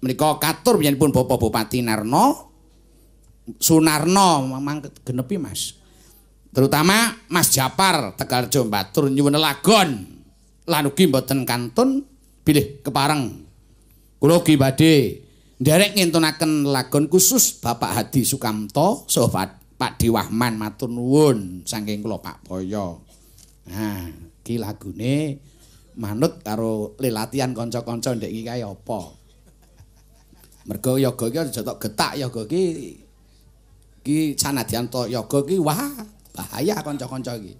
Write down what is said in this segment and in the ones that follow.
menika katur pun Bapak Bupati Narno Sunarno memang genepi Mas. Terutama Mas Japar Tegalrejo Batur nyuwun lagon lan ugi mboten kantun bilih kepareng. Kula ugi badhe nderek ngintunaken lagon khusus Bapak Hadi Sukamto saha Pak Diwahman matur nuwun saking kula Pak Boyo. Nah, iki lagune manut karo lelatian kanca-kanca ndek iki kaya apa. Mergo yoga iki aja tok getak yoga iki iki sanadyan to yoga iki wah bahaya kanca-kanca iki.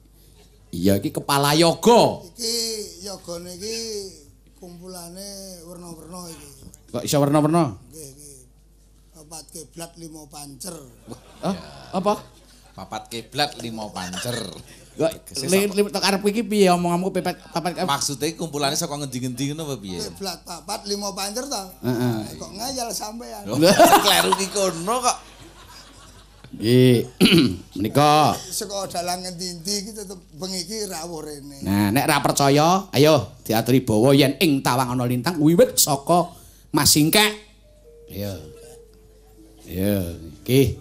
Iya iki kepala yoga. Iki yogane iki kumpulane werna-werna iki. Kok iso werna-werna? Nggih iki. Papat kiblat lima pancer. Oh, apa? Papat kiblat lima pancer. Kok tok arep iki piye omonganmu papat papat Maksude kumpulane saka ngendi-ngendi ngono apa piye? Kiblat papat lima pancer to. Heeh. Kok ngayal sampean. Kleru ki kono kok. Nggih. Menika. Saka dalang ngendi-endi iki tetep bengi iki rawuh rene. Nah, nek ra percaya, ayo diaturi bawa yen ing tawang ana lintang wiwit saka Mas Singkek. Iya. Iya, iki.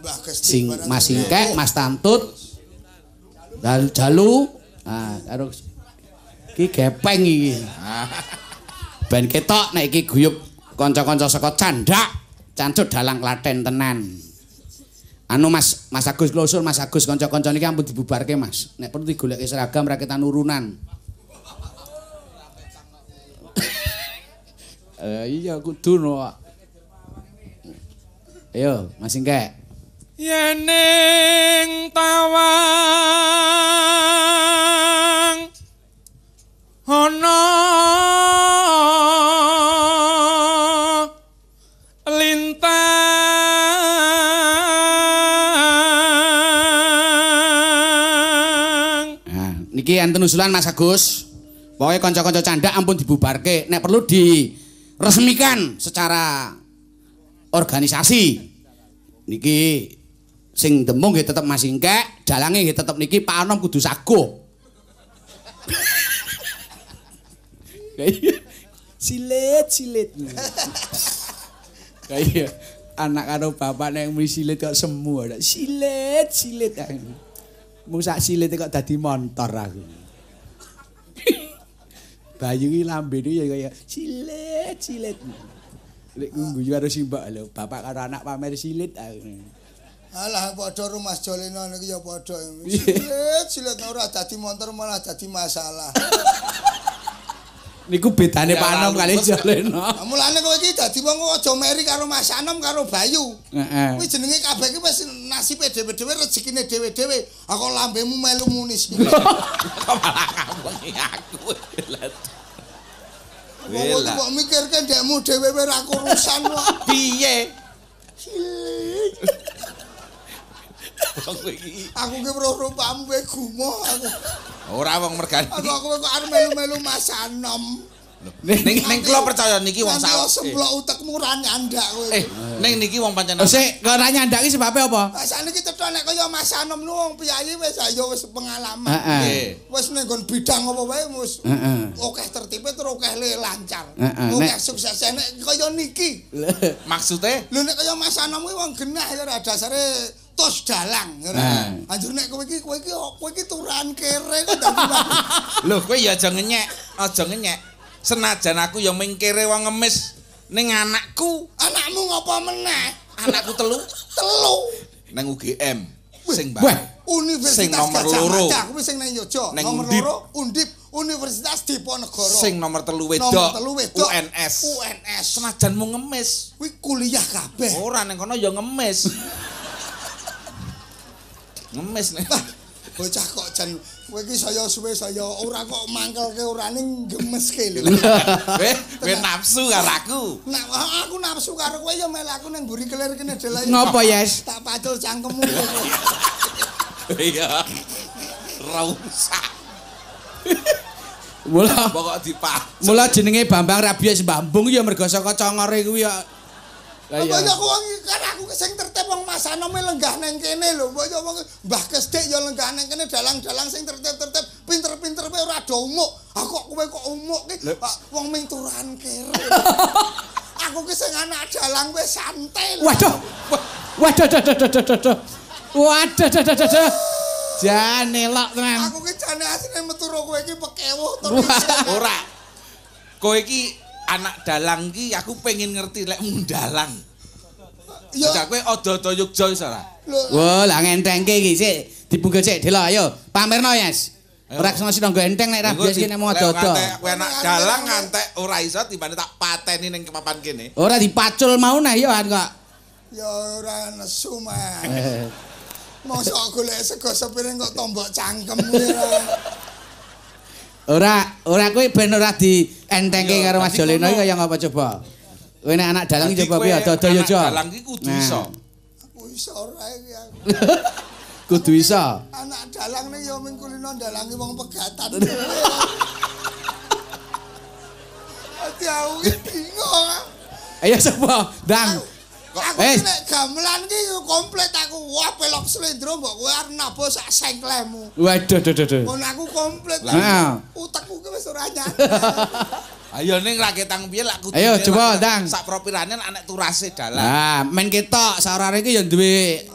Mbah Sing Mas. Singkek, Mas Tantut. Dan Jalu. Nah, karo iki gepeng iki. Ben ketok nek iki guyub kanca-kanca saka Candak, Cancut dalang Klaten tenan. Anu Mas, Mas Agus kula usul Mas Agus kanca-kanca niki ampun dibubarke Mas. Nek perlu digoleki seragam rakitan urunan. Eh iya kudu no. Ayo, Mas Singkek. Yening tawang ana lintang Nah, niki enten usulan Mas Agus. Pokoknya kanca-kanca candak ampun dibubarke. Nek perlu diresmikan secara organisasi. Niki sing demung nggih tetep Mas Singkek, dalange nggih tetep niki Pak Anom kudu saguh. silet silet. Kayak anak karo bapak nek muni silet kok semu ada. Silet silet. Mung sak silet kok dadi montor aku. Bayu iki lambene ya kaya silet silet. Lek ngguyu karo simbok lho, bapak karo anak pamer silet aku. Alah padha Mas Jolino niki ya padha. Silet silet ora dadi montor malah dadi masalah. Niku bedane Pak Anom kali Joleno. Lah mulane kowe iki dadi wong aja meri karo Mas Anom karo Bayu. Heeh. Kuwi jenenge kabeh iki wis nasibe dhewe-dhewe rezekine dhewe-dhewe. Aku lambemu melu munis. Kok malah aku. Wong kok mikirke ndekmu dhewe ora urusan kok. Piye? Aku ki weruh rupamu kowe gumoh aku. Ora wong mergani. Aku aku kok arep melu-melu Mas Anom. Ning ning kula percaya niki wong Nanti sak. semplok utekmu ora nyandak kowe. Eh, ning niki wong pancen Oh sik, kok ora nyandak iki sebabe apa? Rasane iki cetha nek kaya Mas Anom nu wong piyayi wis ayo wis pengalaman. Heeh. Wis ning nggon bidang apa wae wis Heeh. akeh tertibe terus akeh le lancar. Nek- sukses nek kaya niki. Maksude Lho nek kaya Mas Anom kuwi wong genah ya ora dasare tos dalang. Heeh. Anjur nek kowe iki kowe iki kowe iki turan kere kok. Lho kowe ya aja ngenyek, aja ngenyek. Senajan aku ya mingkire wong ngemis ning anakku, Anakmu ngopo meneh? anakku telu Telu. nang UGM sing mbak. Universitas Sing nomor loro. Kuwi sing nang Yojo. Nang Nomor loro Undip Universitas Diponegoro. Sing nomor telu wedok. UNS. UNS. Senajan mau ngemis. Kuwi kuliah kabeh. Ora ning kono ya ngemis. ngemis nih. Bocah kok jan kowe iki saya suwe saya ora kok mangkelke ora ning gemeske lho. Weh nafsu karo aku. Nah, aku nafsu karo kowe ya mel aku ning mburi kelir kene delok. Ngopo, Yes? Tak pacul cangkemmu. Iya. Rusak. Mula Pokok dipak. mula jenenge Bambang Rabies Bambung ya mergo saka congore kuwi ya. Lah iya. yo wong kan aku sing tertib wong Mas Anome lenggah nang kene lho. Mbok yo wong Mbah Kesdik yo lenggah nang kene dalang-dalang sing tertib-tertib, pinter-pinter kowe ora do umuk. Aku kok kowe kok umuk ki Pak, wong ming turahan kere. aku ki sing anak dalang wis santai lho. Waduh. Waduh, waduh, waduh, waduh, waduh. Jane lok tenan. Aku ki jane asline metu kowe iki pekewuh terus. Ora. Kowe iki anak dalang ki aku pengen ngerti lek mung dalang. Ya kowe ada-ada Yogya wis ora. Wah, lah ngentengke iki sik dibungkus sik delok ayo. Pamerno, Yes. Ora seneng sing nggo enteng nek ra biasa di- nek mau ngantek Kowe anak dalang ngantek ora iso timbane tak pateni ning papan kene. Ora dipacul mau nah yo kan kok. Ya ora nesu mah. Eh, Mosok golek sego sepiring kok tombok cangkem kuwi ora. Ora, kowe ben ora dientengke karo Mas Joleno iki kaya ngapa coba. Kowe nek anak dalang coba piye dodo yo anak jo. Dalang iki kudu iso. Aku iso ora iki aku. Kudu iso. Anak dalang ning ya ming kulino dalangi wong pegatan. Ati aku bingung. Ayo coba, Dang. Aku Eh. ki nek gamelan ki komplit aku. Wah pelok slendro mbok kowe arep nabo sak sengklemu. Waduh, duh, duh, duh. Mun aku komplit. Heeh. Utekku ki wis ora nyata. Ayo ning raketang piye lak kudu. Ayo, coba, Dang. Sak propirane anek turase dalang. Nah, men ketok saurare iki ya duwe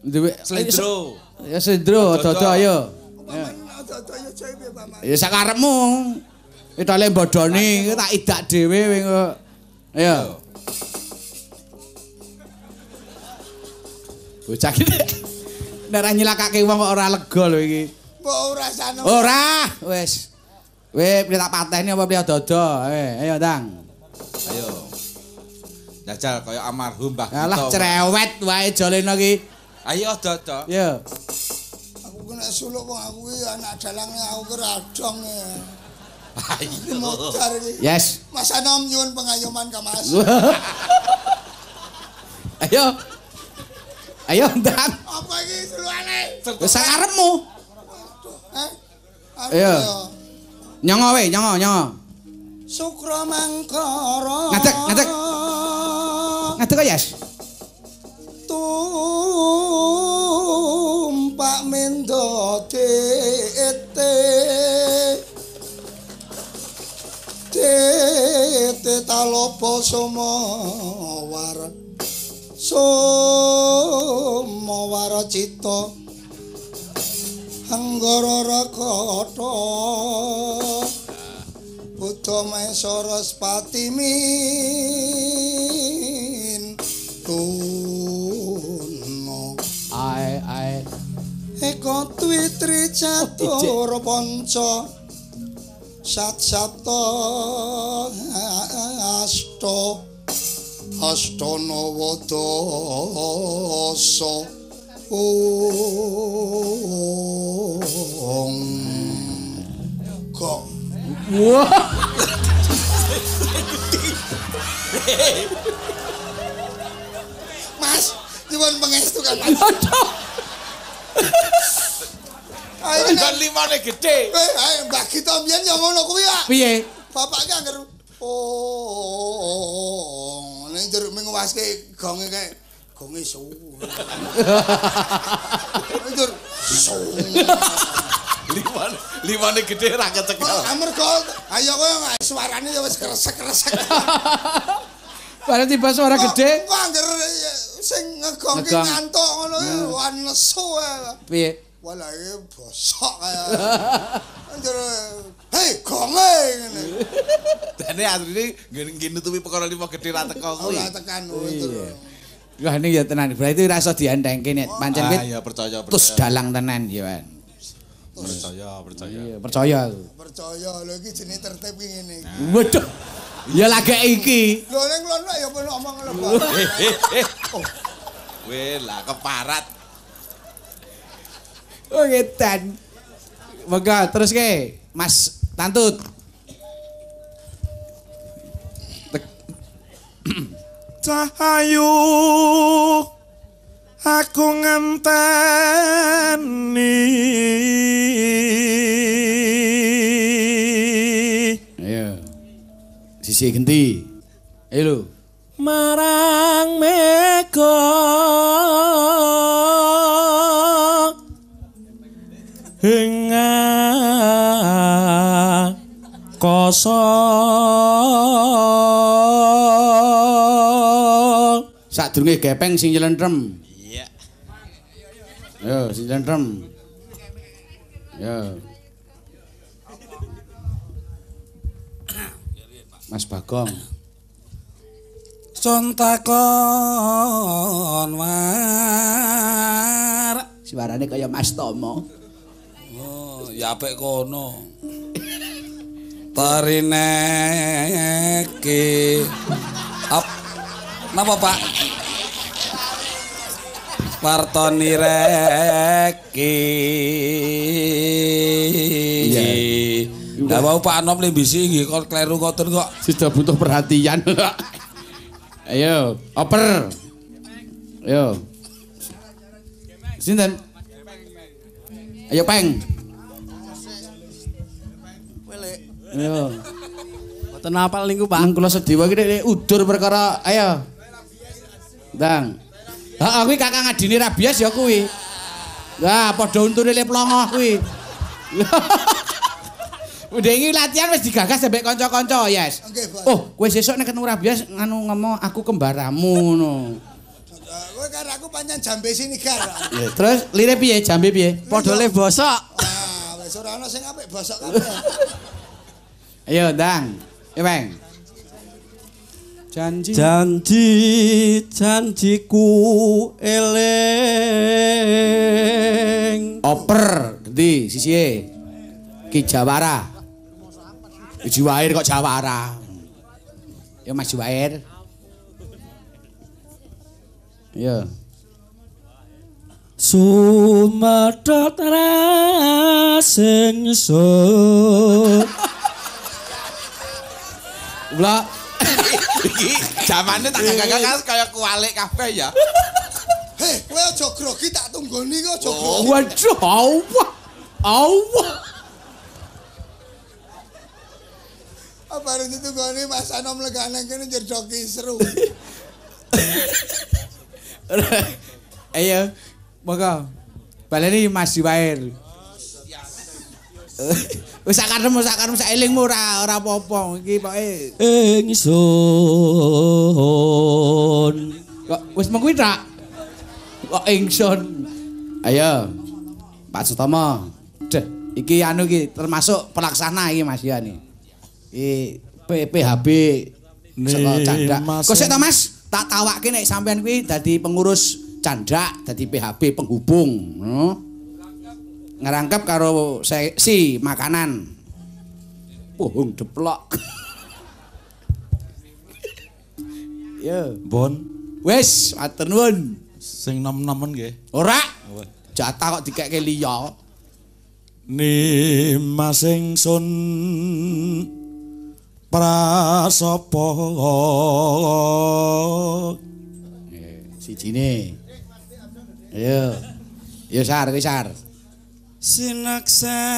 duwe Slendro. Ya slendro, dodo ayo. Ya jae piye paman. Ya sakarepmu. Itale bodoni iki tak idak dhewe kowe kok. Ayo. Bocah iki. Nek ra nyilakake wong kok ora lega lho iki. Mbok ora sano. Ora, wis. Kowe piye tak pateni apa piye dodo? Eh, ayo, Dang. Ayo. Jajal kaya almarhum Mbah Alah Gito. cerewet wae Joleno iki. Ayo dodo. Yo. Aku ku nek suluk wong aku ki anak dalang aku ki radong ya. Ayo. Modar iki. Yes. Mas Anom nyuwun pengayoman ka Mas. Ayo. Ayo, Dang. Apa iki sulukane? Wis sakarepmu. Hah? Ayo. Nyongo we, nyongo, nyongo. Sukra mangkara. Ngadeg, ngadeg. Ngadeg kok, Yes. Tumpak mendo tete. Tete talopo somawar. Somawar cita. Anggara rakata. Buddha Maesaraspati min tuno Ae, ae. Eka twitri catur panca sat sapta asto astana wadasa ong kong Wah. Mas, nyuwun pangestu kan Mas. Aduh. Ayo Kan limane gede. eh ayo Mbak Gita mbiyen ya ngono kuwi ya. Piye? Bapaknya anggar oh ning jeruk ming waske gonge kae gonge su. Njur su. Limane limane gede ra kecekel. Amarga ayo kowe suarane ya wis kresek-kresek. Padahal tiba suara gede. Kok anggar eh, sing ngegongke Ngegong. ngantuk ngono wan nesu ae. Piye? Walah iki bosok kaya. Njur hei gonge ngene. Dene asline ngene nutupi perkara lima gede ra teko kuwi. Ora tekan njur. Wah ini ya tenan. Berarti rasa diandengke nek pancen Ah, wit ya percaya percaya. dalang tenan ya, Wan. Percaya, percaya. Iya, percaya aku. Percaya lho iki jenenge tertib ki ngene. Waduh. Ya lagi iki. Lho ning lono ya ben omong lho. Eh, eh, eh. Weh, lah keparat. Oh, ngetan. Monggo terus ke, Mas Tantut. Cahayu aku ngenteni Ayo. Sisi genti. Ayo marang mega koso Sadurunge gepeng sing nyelentrem. Iya. Yo, sing nyelentrem. Yo. Mas Bagong. Contakon war. Suarane kaya Mas Tomo. Oh, ya apik kono. Tarine ki. Ap. Napa, Pak? Partoni reki. Iya. Lah mau Pak Anom limbisi nggih kok kleru ngoten kok. Sudah butuh perhatian. Ayo, oper. Ayo. Sinten? Ayo, Peng. Ayo. Mboten apal niku, Pak. Pang kula sedewa iki nek udur perkara ayo. Ndang. Heeh kuwi kakang adine rabies ya kuwi. Lah padha untune le plongoh kuwi. Udah ini latihan wis digagas sampai kanca-kanca, yes. Bos. Oh, kowe sesuk nek ketemu rabies nganu ngomong aku kembaramu ngono. Kowe karo aku pancen jambe sini gar. Ya, terus lire piye? Jambe piye? Padha le bosok. Ah, wis ora ana sing apik bosok kabeh. Ayo, Ndang. Ya, Bang. Janji. Janji janjiku eling. Oper, ndi sisihe? Ki Jawara. Ki Jawair kok Jawara. Ya Mas Jawair. Ya. Sumadot rasing sun. Ula Iki zamane tak gagal kaya kualik kabeh ya. Heh, kowe aja grogi tak tunggoni kok aja Oh. grogi. waduh Allah. Allah. Apa baru ditunggoni Mas Anom legane kene njerdoki seru. Ayo. Monggo. Baleni Mas Jawair. Wis sakaremu sakaremu sak elingmu ora ora apa-apa. Iki pokoke Ingsun. kok wis mung kuwi tak. Kok ingsun. Ayo. Pak Sutomo. Deh, iki anu iki termasuk pelaksana iki Mas ya. Iki PPHB saka Candak. Mas. Kok sik to Mas, tak tawakke nek sampean kuwi dadi pengurus Candak, dadi PHB penghubung, ngono. Ngerangkep karo si makanan. Pohong deplok. Yo. Bon, Wis, matur nuwun. sing nom-nomen nggih. Ora. Jatah kok dikekke liya. Ni masing sun prasapa Sijine. Ayo. Yo sar, wis sar. Sinaksana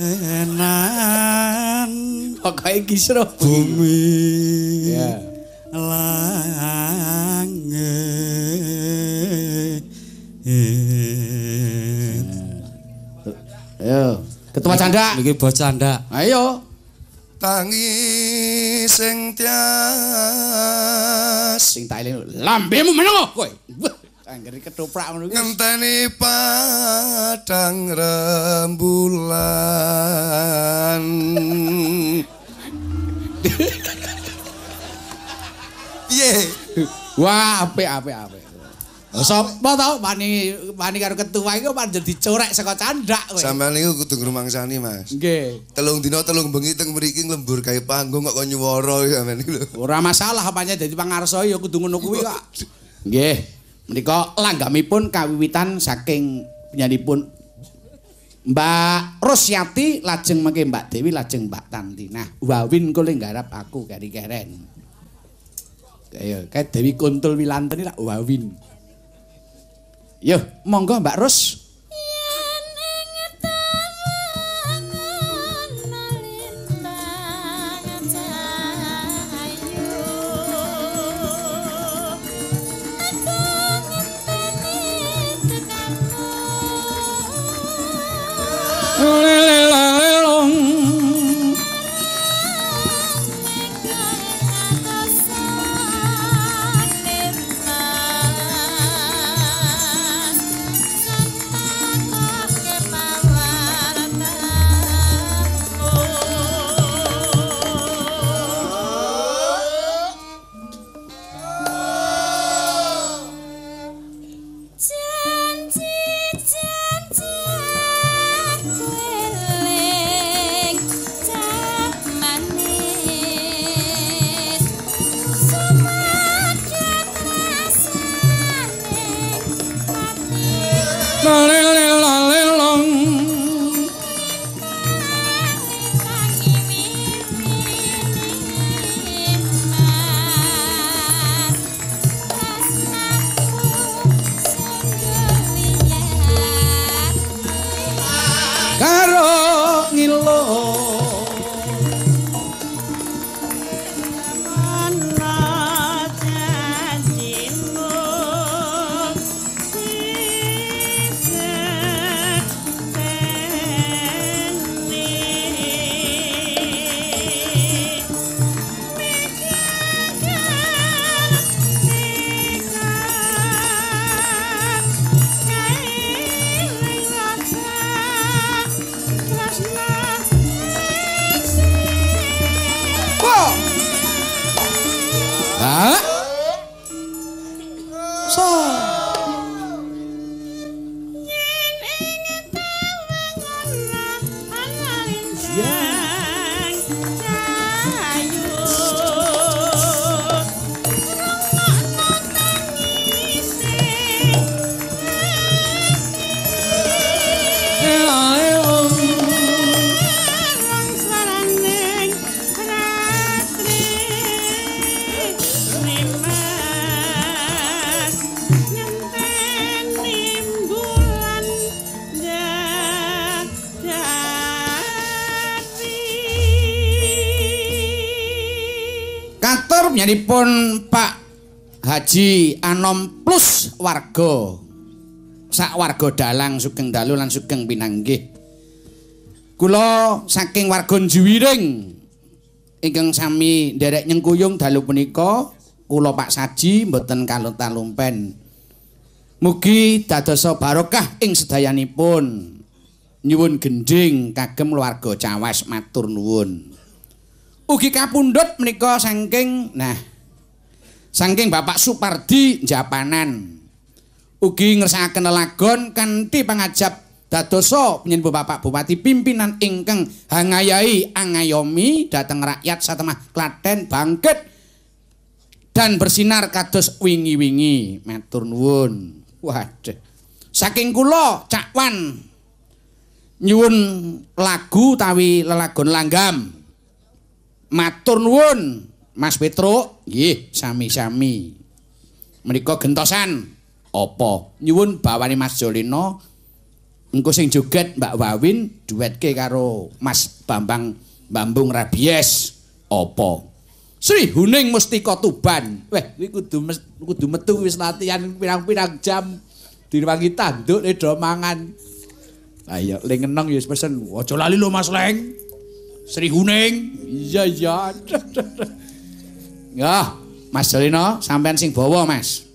enan kae kisro. bumi Ya. langit Ayo. Ketua Candak. Niki bos canda. Ayo. tangi sing tias Sing tak eling lambemu menengo kowe. Wah, anggere ketoprak ngono kuwi. ngenteni padang rembulan piye Wah, apik apik apik. Sopo tau wani wani karo ketua iku pancen dicorek saka candak kowe. Sampeyan niku kudu ngrumangsani, Mas. Nggih. Telung dina telung bengi teng mriki lembur gawe panggung kok kok nyuwara sampeyan iki lho. Ora masalah apanya dadi pangarsa ya kudu ngono kuwi kok. Nggih. Menika langgamipun kawiwitan saking penyanipun Mbak Rosyati lajeng mengke Mbak Dewi lajeng Mbak Tanti. Nah, wawin kule nggarap aku kari keren. Kayak Dewi Kuntul Wilanteni lah wawin. Yo, monggo Mbak Ros. Katur pun Pak Haji Anom plus warga. Sak warga dalang sugeng dalu lan sugeng pinanggih. Kula saking warga Juwiring ingkang sami nderek nyengkuyung dalu punika kula Pak Saji mboten kaluntan-lumpen. Mugi dadosa barokah ing sedayanipun. Nyuwun gending kagem keluarga Cawas matur nuwun. Ugi kapundhut menika saking nah saking Bapak Supardi Japanan. Ugi ngersakaken lelagon kanthi pangajab dadosa penyinbu Bapak Bupati pimpinan ingkang hangayai angayomi dhateng rakyat satemah Klaten bangkit dan bersinar kados wingi-wingi matur nuwun. Waduh. Saking kula Cakwan nyuwun lagu tawi lelagon langgam. Matur nuwun Mas Petro. Nggih, sami-sami. Menika gentosan apa? Nyuwun bawani Mas Jolino engko sing joget Mbak Wawin duetke karo Mas Bambang Bambung Rabies apa? Sri Huning Mustika Tuban. Weh, kuwi kudu kudu metu wis latihan pirang-pirang jam diwangi tanduk ne do mangan. Ayo ling eneng ya wis pesen. Aja lali lho Mas Leng. Sri Huning. Iya iya. Ya, Mas Jolino sampean sing bawa, Mas.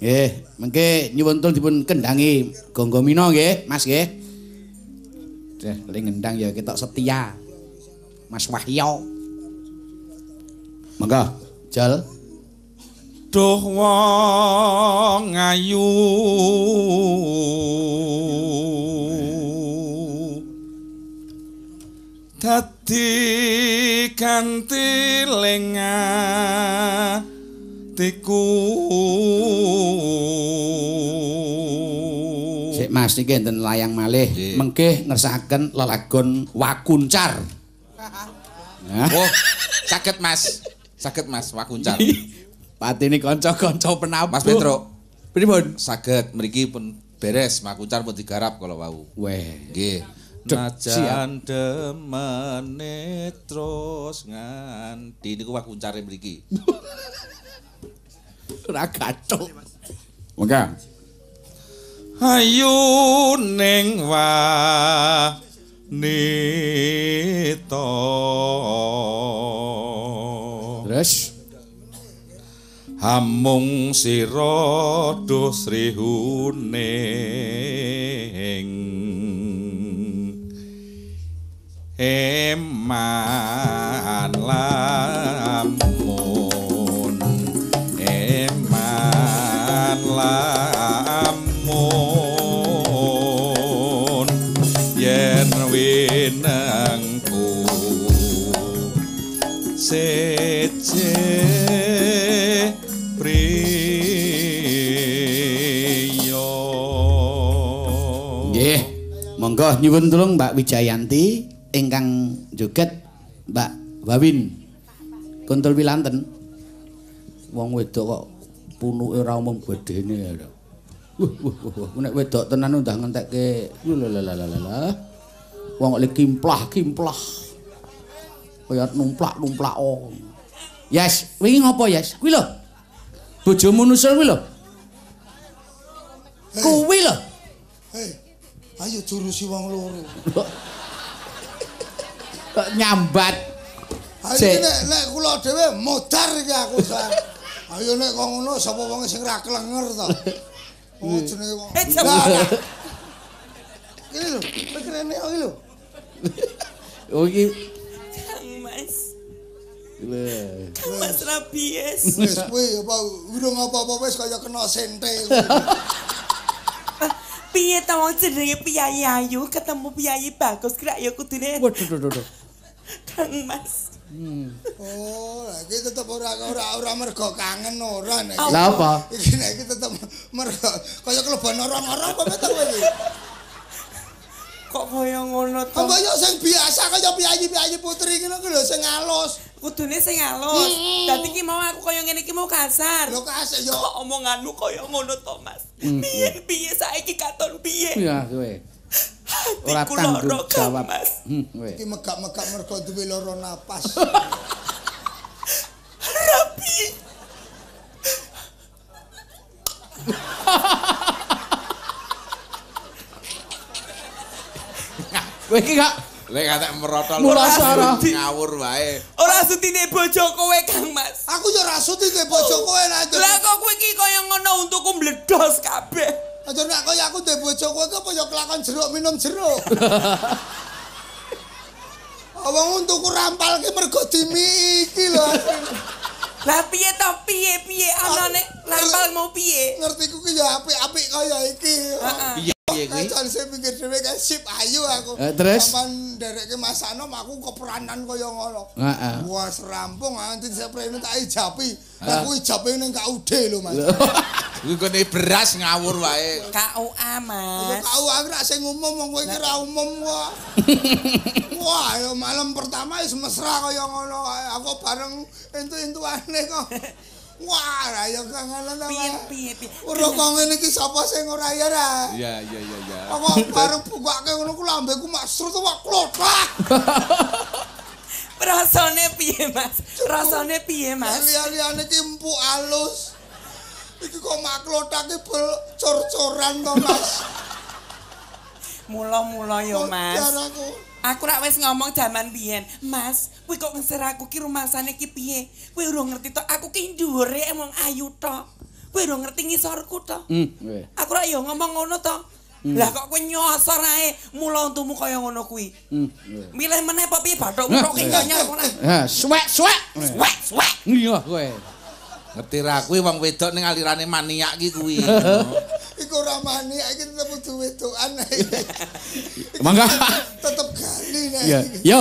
Nggih, mengke nyuwun tun dipun kendangi Gonggomino nggih, Mas nggih. Deh, ling ngendang ya ketok setia. Mas Wahyo. Monggo, Jol. Duh wong ayu Dadi kanthi lenga tiku Sik Mas niki enten layang malih. Nggih. Mengke ngersakaken lelagon Wakuncar. Nah, Oh, saged Mas. Saged Mas wakuncar. patine kanca-kanca penabuh. Mas Petro, Pripun? saged mriki pun beres makuncar pun digarap kalau wau. Weh. Nggih. Najan demene terus nganti niku wakuncare mriki. Ora gathuk. Monggo. Ayu ning wa nito. Terus Hamung sira duh Sri Eman lamun Eman lamun Yen winengku Sece priyo Nggih, monggo nyuwun tulung Mbak Wijayanti. Ingkang joget Mbak Wawin. Kuntul Wilanten. Wong wedok kok punuke ora umum gedene ya. Wuh wuh wuh, wuh. nek wedok tenan undah ngentekke lalalalala. Wong kok le kimplah-kimplah. Kaya numplak-numplak oh. Yes, wingi ngopo yes? Kuwi lho. Bojomu nusul kuwi lho. Kuwi lho. Hei, ayo jurusi wong loro. Kok nyambat. Ayo nek nek kula dhewe modar iki aku sa. Ayo nek kok ngono sapa wong sing ra klenger to. Oh jenenge wong. Eh. Iki lho, pikrene iki lho. Oh iki Mas. Kang Mas Rabies. Wis kuwi apa urung apa-apa wis kaya kena sente. Piye ta wong jenenge Piyayi Ayu ketemu Piyayi Bagus kira ya kudune Waduh duh duh. duh. Kang Mas. Oh, lah iki tetep ora ora ora mergo kangen ora nek. Lah apa? Iki nek iki tetep mergo kaya kleban orang-orang apa metu kowe iki. Kok kaya ngono to? Apa yo sing biasa kaya piyayi-piyayi putri ngono ku lho sing alus. Kudune sing halus. Dadi ki mau aku kaya ngene iki mau kasar. Lho kasih yo. Kok omonganmu kaya ngono to, Mas? Piye piye saiki katon piye? Ya kowe. Ora tanggung jawab. Mas. Hmm. Iki megak-megak mergo duwe loro napas. Rabi. Kowe iki gak Lek kata merotol Mulasara. ngawur wae. Ora sutine bojo kowe, Kang Mas. Aku yo ra suti duwe bojo kowe lah. Lah kok kowe iki kaya ngono untukku mbledos kabeh. Aja nek kaya aku duwe bojo kowe kok kaya kelakon jeruk minum jeruk. Awang untukku rampal ki mergo dimi iki lho. Lah piye to piye piye anane lampal mau piye? Ngerti ku ki yo apik-apik kaya iki. Piye piye kuwi? Kan saya pikir dhewe kan sip ayu aku. Eh, terus? Sampan nderekke Mas Anom aku keperanan kaya ngono. Heeh. Wah, serampung nanti saya prene tak ijapi. Lah kuwi ijape ning KUD lho, Mas. Kuwi kene beras ngawur wae. KUA, Aku Mas. kau aku rak sing umum wong kowe iki ra umum kok. Wah, ya malam pertama wis mesra kaya ngono kae. Aku bareng entu-entuane kok. Wah, ra ya kangen ta. Piye piye piye. Ora kok ngene iki sapa sing ora ya ra. Iya iya iya iya. Aku bareng bukake ngono ku lambeku mak srut kok klothak. Rasane piye, Mas? Rasane piye, Mas? Liya-liyane ki empuk alus. Iki kok mak klothak ki bel cor-coran to, Mas. Mula-mula yo, Mas. Biar aku. Rak wis ngomong jaman biyen, Mas, kowe kok ngeser aku ki rumangsane ki piye? Kowe urung ngerti to, aku ki dhuwure emang ayu to. Kowe urung ngerti ngisorku to. Hmm, kowe. Aku rak yo ngomong ngono to. Lah kok kowe nyosor ae mula untumu kaya ngono kuwi. Hmm, kowe. Milih meneh apa piye bathuk-bathuk ki nyanyar ora. Ha, suwek suwek. Wek, wek. Iya kowe. Ngerti ra kuwi wong wedok ning alirane maniak ki kuwi. Iku ora mani iki tetep kudu wedokan. Mangga. Tetep gali nek Ya, iki. yo.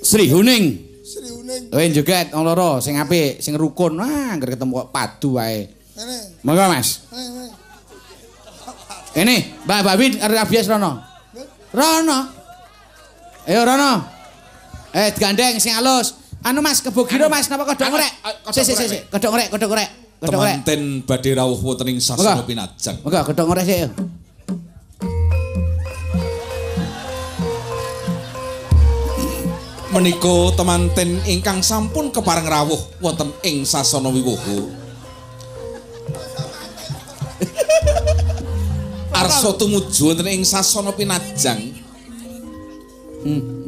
Sri Huning. Sri Uning. Kowe joget wong loro sing apik, sing rukun. Wah, anggere ketemu kok padu wae. Monggo, Mas. Ini, Mbak Babin karo Rabies Rono. Rono. Ayo Rono. Eh, digandeng sing alus. Anu Mas, kebogiro Mas, napa kodok ngorek? Sik sik sik, sik. kodok ngorek, kodok ngorek. Temanten badhe rawuh wonten ing sasana Monggo. pinajang. Monggo kodok ngorek sik. Menika temanten ingkang sampun kepareng rawuh wonten ing sasana wiwuhu. Arsa tumuju wonten ing sasana pinajang.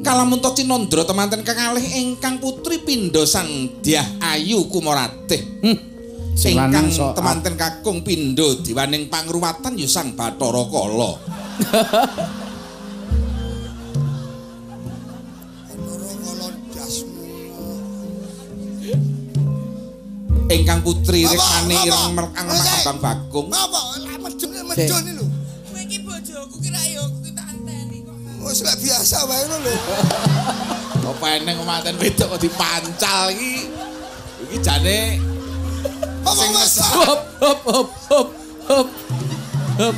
Kalamun to cinandra temanten kakalih ingkang putri pindha Sang Dyah Ayu Kumaratih. Sing lanang Ingkang so- temanten kakung pindha diwaning pangruwatan ya Sang Bathara Kala. Ingkang putri rekane ireng merkang Oke. Abang Bagong. Apa? Lah medun medun iki lho. Kowe iki bojoku kira yo kuwi tak anteni kok. Wis lek biasa wae ngono lho. Apa eneng kematen wedok kok dipancal iki. Iki jane Apa wis? Hop hop hop hop hop. Hop.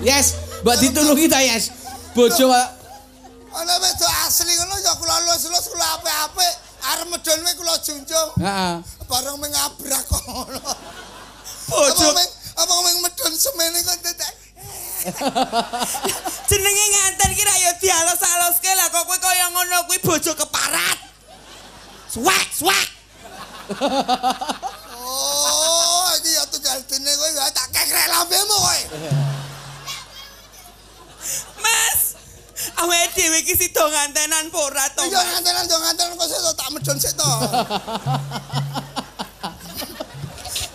Yes, mbok ditulungi ta, Yes. Bojo Ana wedok asli ngono ya kula lus-lus kula apik-apik. Arep medhon wae kula junjung. Heeh. Bareng mengabrak kono. Bojo Apa meng medhon semene kok tetek. Jenenge nganten ki ra ya dialos-aloske lah kok kowe kaya ngono kuwi bojo keparat. Swak, swak. Oh, iki ya tunggal dene kowe ya tak kekrek lambemu kowe. Mas. Awake dhewe iki sida ngantenan apa ora to? Iya Mas? ngantenan yo ngantenan kok sik tak medhon sik to.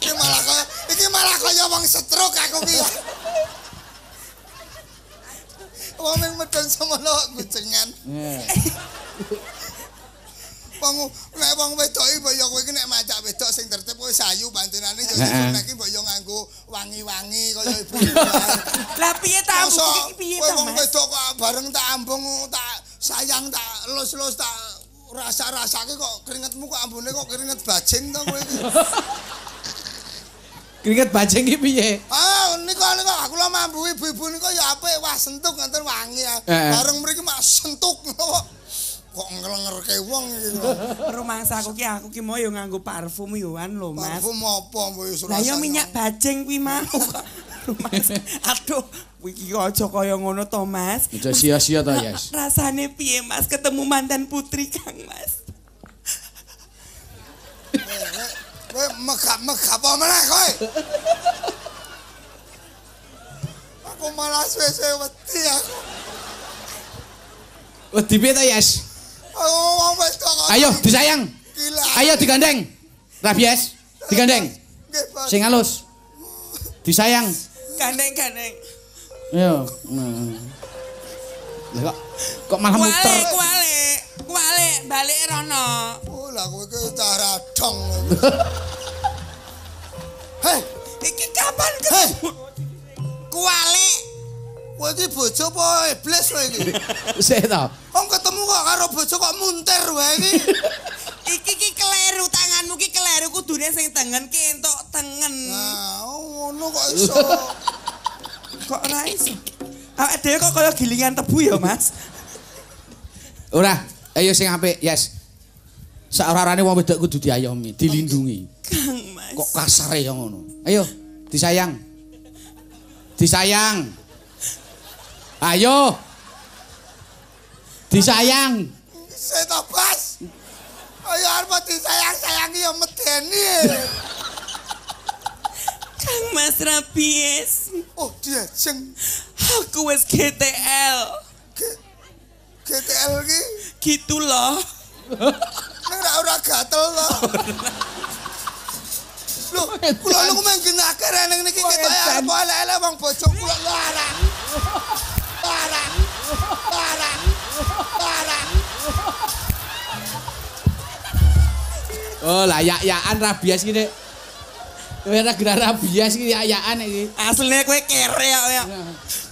Iki malah kaya iki malah kaya wong stroke aku ki. Wong meng medhon semono gucengan. Wong nek wong wedok iki mbok yo kowe iki nek macak wedok sing tertib kowe sayu panjenane yo nek iki mbok yo nganggo wangi-wangi kaya ibu. Lah piye ta Masa iki piye kowe ta wong Mas? wedok kok bareng tak ambung tak sayang tak lus-lus tak rasa-rasake kok keringetmu kok ambune kok keringet bajing to kowe iki. keringet bajing iki piye? Ah nika nika aku lho mambu ibu-ibu nika ya apik wah sentuk nganten wangi ya. Bareng mriki mak sentuk kok kok nglengerke wong iki lho. Rumangsa aku ki aku ki mau yo nganggo parfum yoan lho Mas. Parfum apa mbok wis Lah yo minyak bajing kuwi mau. Rumangsa. Aduh, kuwi ki aja kaya ngono to Mas. Aja sia-sia to, Yes. Rasane piye Mas ketemu mantan putri Kang Mas? Kowe megap-megap apa meneh kowe? Aku malah suwe-suwe wedi aku. Wedi piye to, Yes? Ayo disayang. Ayo digandeng. Rabies, digandeng. Sing halus. Disayang. Gandeng-gandeng. Ayo. Nah. Lah kok kok malah Kuali, muter. kuali. Kuali balik rono. Oh, lah kowe iki cara dong. Hei, Iki kapan hei, ketemu? Kuali. Kowe iki bojo apa iblis kowe iki? Sik to. Wong ketemu kok karo bojo kok munter wae iki. Iki ki keliru tanganmu ki keliru kudune sing tengen ki entuk tengen. Nah, ngono kok iso. Kok ora iso? Awake dhewe kok kaya gilingan tebu ya, Mas? Ora, ayo sing apik, Yes. Saorarane wong wedok kudu diayomi, dilindungi. Kang Mas. Kok kasare ya ngono. Ayo, disayang. Disayang. Ayo. Disayang. Saya tak pas. Ayo arep disayang-sayangi ya medeni. Kang Mas Rabies. Oh, dia jeng Aku wis GTL. GTL iki Gitu loh. ning ora ora gatel to. Lho, kula lu main genake reneng niki kita arep elek-elek wong bojo kula lara. Oh, lah yak-yakan rabies Dik. Kowe ora gerak rabies iki yak-yakan iki. Asline kowe kere ya. ya.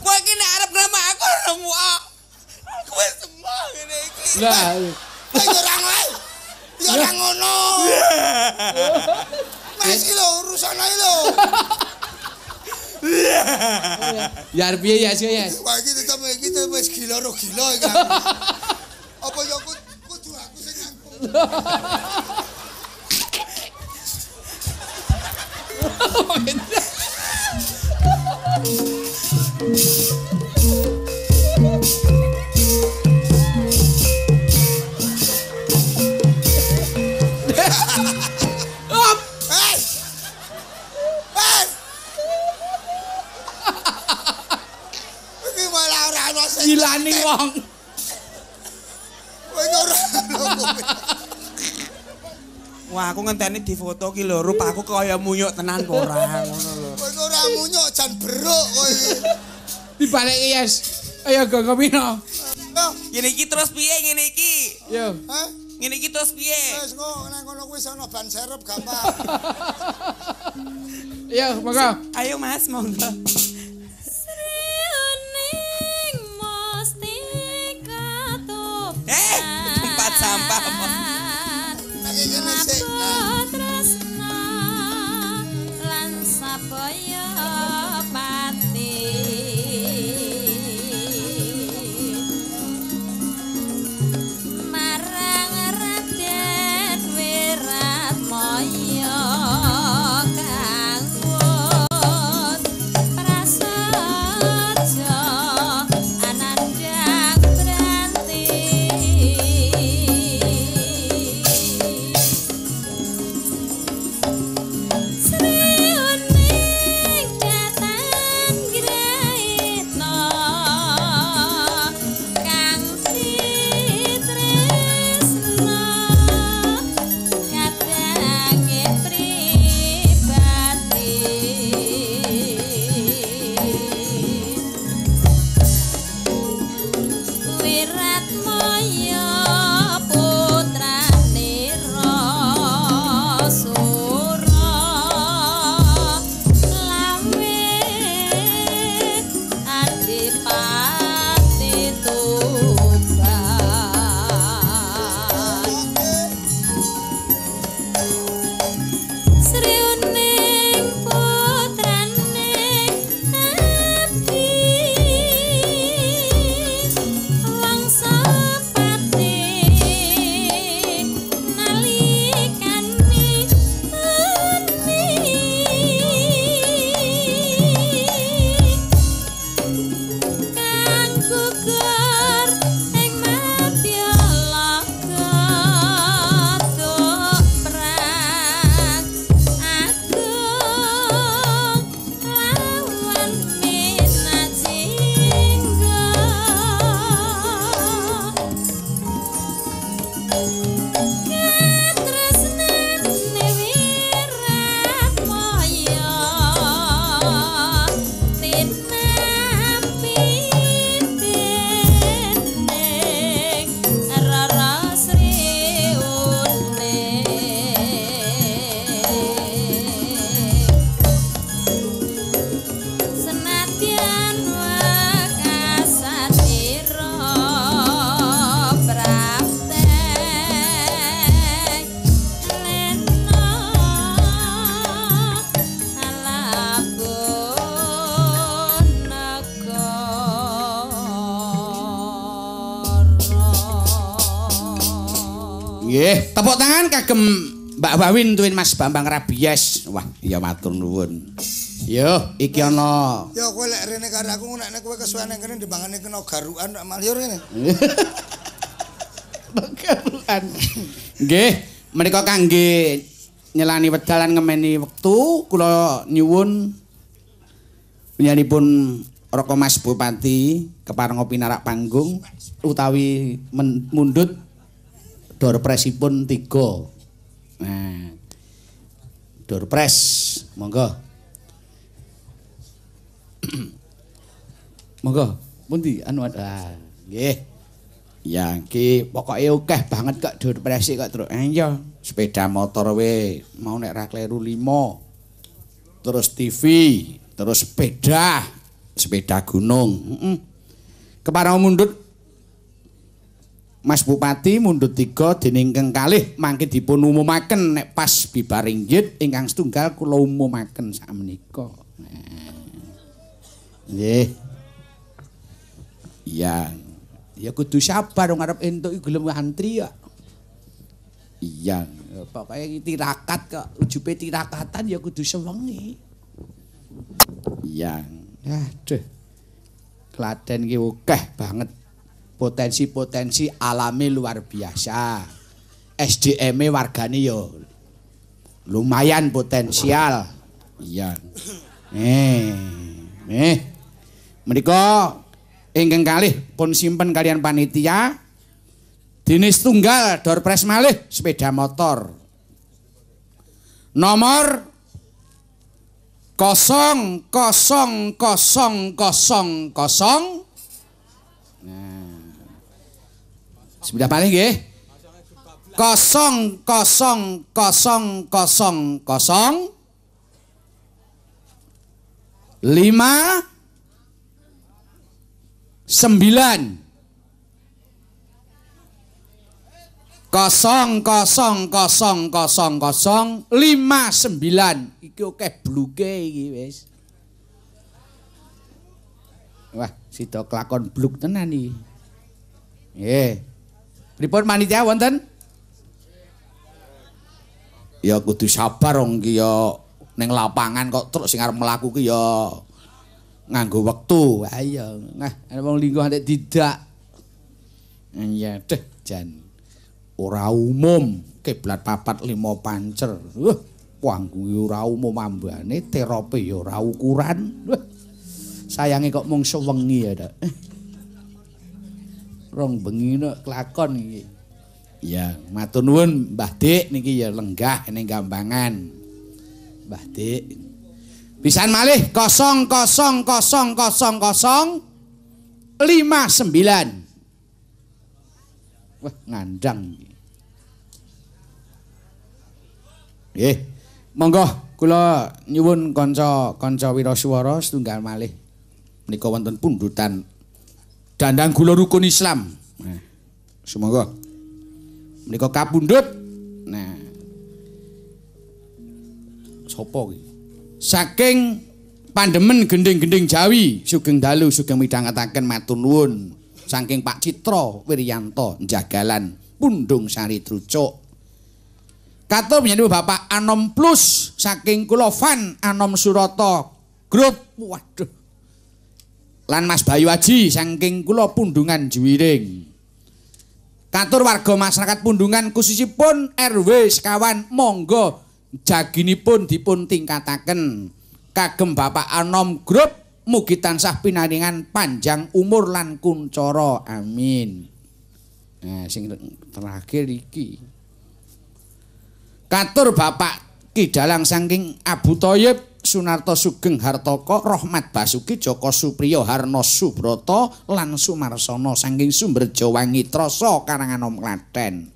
Kowe iki nek arep nama aku nemu ah. Wis semah ngene iki. Lah, Lah ya ora ngono. Ya ora ngono. Mas iki lho urusan ae lho. Ya arep piye Yes, Yes? Wah iki tetep iki tetep wis gila ro gila iki. Apa ya aku kudu aku sing nganggo. Gilani wong. Kowe ora. Wah, aku ngenteni di foto ki lho, rup aku kaya munyuk tenan kok ora ngono lho. Kowe ora munyuk jan beruk kowe iki. Dibalik Yes. Ayo go Pino. Yo, Ngene iki terus piye ngene iki? Yo. ha? Ngene iki terus piye? Wis kok nang kono kuwi ana ban serep gampang. Yo, monggo. Ayo Mas, monggo. Eh, tempat sampah. Nek kene sik. Nah. Tresna lan sabaya kagem Mbak Bawin tuwin Mas Bambang Rabies. Wah, iya matur nuwun. Yo, iki ana Ya kowe lek rene karo aku nek kowe kesuwen kene dimbangane kena garukan malah yo rene. Bakalan. Nggih, menika kangge nyelani wedal lan ngemeni wektu kula nyuwun penyanipun Roko Mas Bupati keparenga pinarak panggung utawi men- mundut dorpresipun tiga. Nah. Dorpres, monggo. monggo, pundi anu ada. Nggih. Ya, ki pokoke akeh banget kok dorpresi kok terus. Eh iya, sepeda motor we mau nek ra kleru 5. Terus TV, terus sepeda, sepeda gunung. Heeh. Keparang mundut Mas Bupati mundut tiga dening keng kalih mangke dipun umumaken nek pas bibar inggit ingkang setunggal kula umumaken sakmenika. Nggih. Iya. Ya kudu sabar wong arep entuk gelem antri ya. Iya, pokoke tirakat kok ujube tirakatan ya kudu sewengi. Iya. Aduh. Klaten iki akeh banget potensi-potensi alami luar biasa. SDM wargane yo lumayan potensial. Iya. Nih, nih. Menika ingkang kalih pun simpen kalian panitia. Dinis tunggal dorpres malih sepeda motor. Nomor 0000000 Sepeda malih nggih. Kosong kosong kosong kosong kosong. Lima. Sembilan. Kosong kosong kosong kosong kosong. Lima sembilan. Iki oke bluke iki wis. Wah sida kelakon bluk tenan iki. Nggih pripun panitia wonten? Ya kudu sabar wong iki ya. Ning lapangan kok terus sing arep mlaku ki ya nganggo wektu. Ayo nah ana wong lingkuh nek tidak iya deh jan. Ora umum. Kiblat papat lima pancer. Wah panggung ora umum ambane terope ya ora ukuran. Wah sayange kok mung sewengi ya dak rong bengi kelakon iki. Ya matur nuwun Mbah Dik niki ya lenggah ning gambangan. Mbah Dik. Pisan malih kosong kosong kosong kosong kosong lima sembilan. Wah, ngandang iki. Nggih. Monggo kula nyuwun kanca-kanca wiraswara setunggal malih. Menika wonten pundutan dandang gula rukun Islam. Nah, semoga menika kapundhut. Nah. Sopo iki? Saking pandemen gending-gending Jawi sugeng dalu sugeng midhangetaken matur nuwun saking Pak Citra Wiryanto Jagalan Pundung Sari Trucuk Katur menyanyi Bapak Anom Plus saking kula Van Anom Surata Grup waduh lan Mas Bayu Haji saking kula Pundungan Jiwiring Katur warga masyarakat Pundungan khususipun RW sekawan monggo jaginipun dipun tingkataken. Kagem Bapak Anom Grup mugi tansah pinaringan panjang umur lan kuncara amin. Nah sing terakhir iki. Katur Bapak Ki Dalang saking Abu Thoyib Sunarto Sugeng Hartoko Rohmat Basuki Joko Supriyo Harno Subroto lan Sumarsono saking Sumber Jawa Ngitroso Karanganom Klaten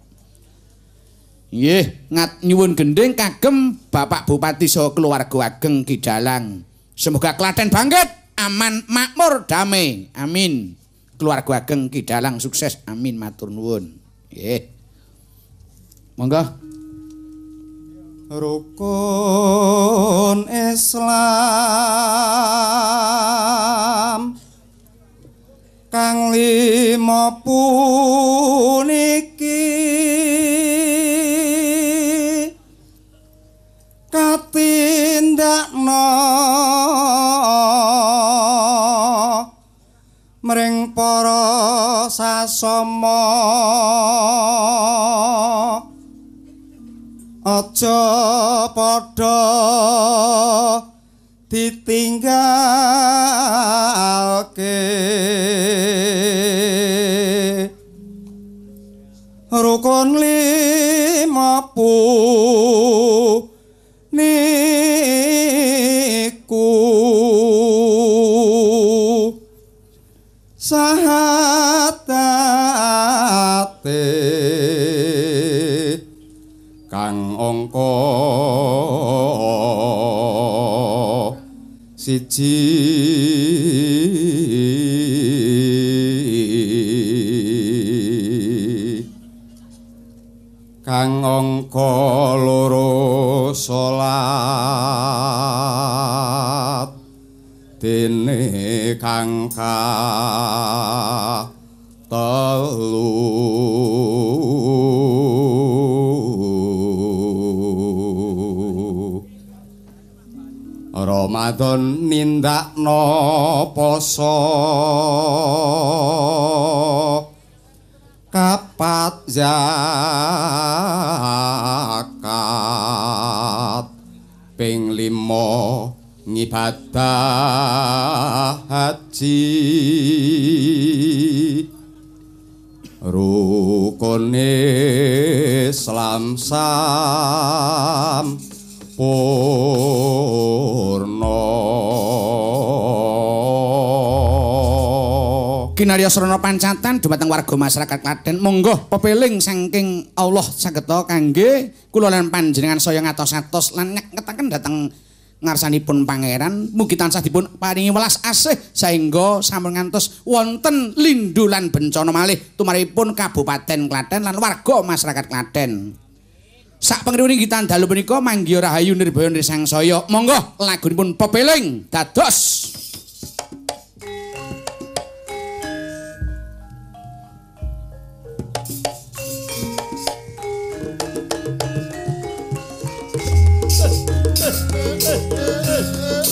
Nggih, ngat nyuwun gending kagem Bapak Bupati saha keluarga ageng Kidalang. Semoga Klaten bangkit, aman, makmur, damai. Amin. Keluarga ageng Kidalang sukses. Amin matur nuwun. Nggih. Monggo. Rukun Islam. Kang lima puniki. Katindakno. Mring para sasama aja padha ditinggalke siji. Kang angka loro salat. Dene kang ka telu Ramadan nindakno poso. Kapat zakat? Ping limo ngibadah haji. Rukun Islam sam purno Kinarya Srana Pancatan dumateng warga masyarakat Klaten monggo pepeling saking Allah sageta kangge kula lan panjenengan saya ngatos-atos lan ngetaken dhateng ngarsanipun pangeran mugi tansah dipun paringi welas asih saengga sampun ngantos wonten lindu lan bencana malih tumaripun Kabupaten Klaten lan warga masyarakat Klaten. Sak pengriwing kita dalu punika manggiya rahayu nirbaya nisangsaya. Monggo lagunipun pepeling dados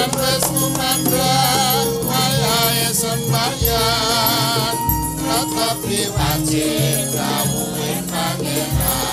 katon wis kumandhang wayahe sembahyang rata priwajib kawuhe pangeran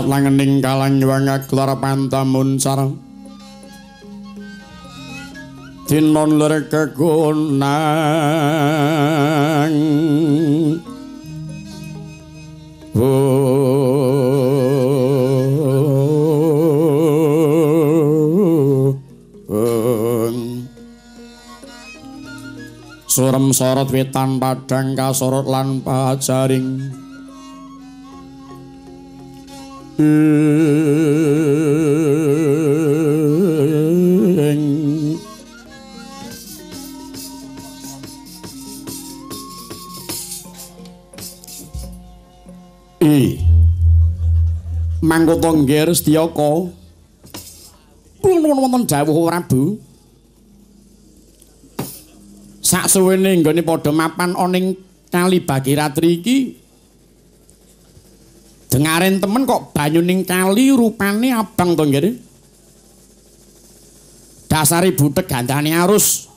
Miyat langening kalang wanga klar pantamun sarang Tinon ler kegunang Surem sorot wetan padang kasorot lan pajaring Mangkota nggir Setyaka Pun wonten dawuh Prabu. Saksuwene nggone padha mapan oning kali Bagiratri iki Dengaren temen kok banyuning kali rupane abang to nggih. Dasari butek gandane arus.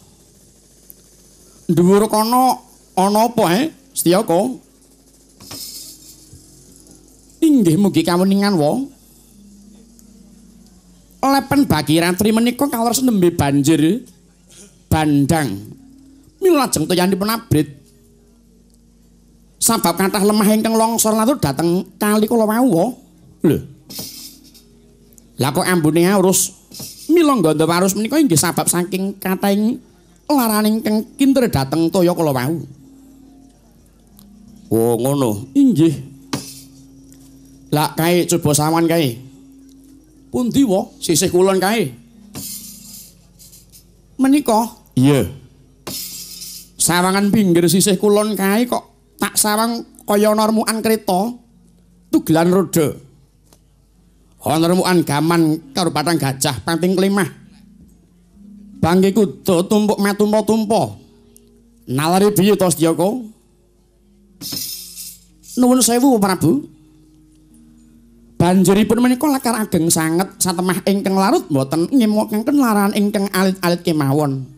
Dhuwur kono ana apa he? Setyaka? Inggih mugi kawuningan wong. Lepen Bagiratri menika kawers nembe banjir bandang. Mila lajeng toyanipun abrit. Sabab kathah lemah ingkang longsor latur dateng kali kula wau. wa. Lho. Lah kok ambune arus mila nggondo arus menika inggih sabab saking kathahing laraning ingkang kinter dateng toya kula wau. Oh ngono. Inggih. Lah kae coba sawan kae. Pundi wa? Sisih kulon kae. Menika? Iya. Sawangan pinggir sisih kulon kae kok tak sawang kaya ana remukan kreta tugelan roda. Ana remukan gaman karo patang gajah panting klimah. Bangke kuda tumpuk matumpa-tumpa. Nalari piye to Setyaka? Nuwun sewu Prabu. Banjuripun menika lakar ageng sanget satemah ingkang larut mboten ngemokaken laran ingkang alit-alit kemawon.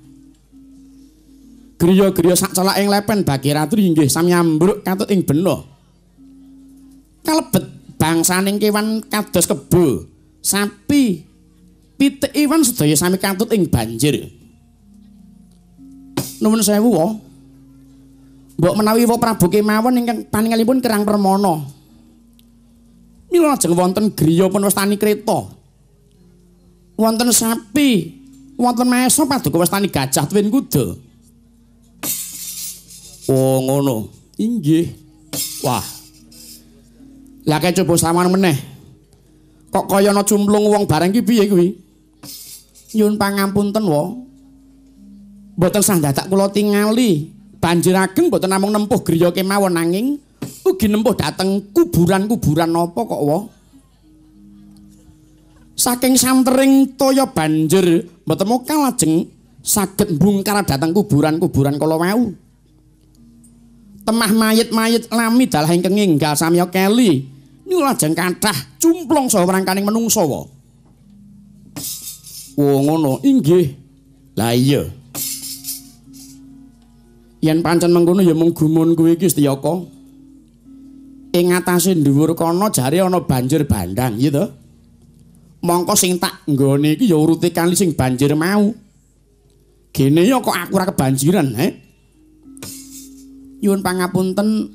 Griya-griya sak celaking lepen bagi ratu inggih sami ambruk katut ing bena. Kalebet bangsaning kewan kados kebo, sapi, pitik iwan sedaya sami katut ing banjir. Nuwun sewu wa. Mbok menawi wa Prabu kemawon ingkang paningalipun kerang permana. Mila lajeng wonten griya penwastani kreta. Wonten sapi, wonten maesa paduka wastani gajah tuwin kuda. Oh ngono. Inggih. Wah. Lah kaya coba saman meneh. Kok kaya ana cumplung wong bareng ki piye kuwi? Nyuwun pangapunten wa. Mboten sah dadak kula tingali. Banjir ageng mboten namung nempuh griya kemawon nanging ugi nempuh dateng kuburan-kuburan napa kok wa. Saking santering toya banjir mboten mokal lajeng saged mbungkar dhateng kuburan-kuburan kala wau. Temah mayit-mayit lami dalah ingkang enggal samya keli niku lajeng kathah cumplung saha rangkaning menungsa wa. Oh ngono, inggih. Lah iya. Yen pancen mengkono ya mung gumun kuwi iki Setyaka. Ing atase dhuwur kono jare ana banjir bandang, iya to? Mongko sing tak nggone iki ya urute kali sing banjir mau. Gene ya kok aku ora kebanjiran, he? Nyuwun pangapunten